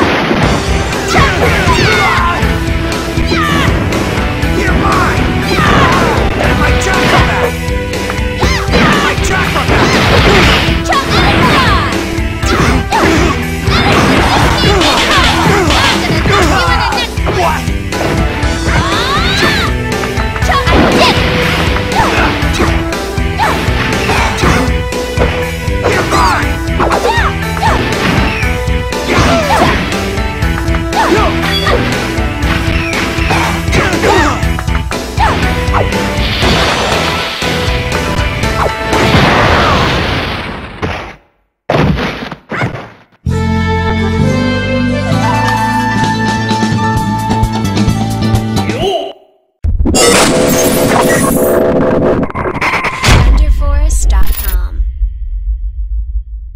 You're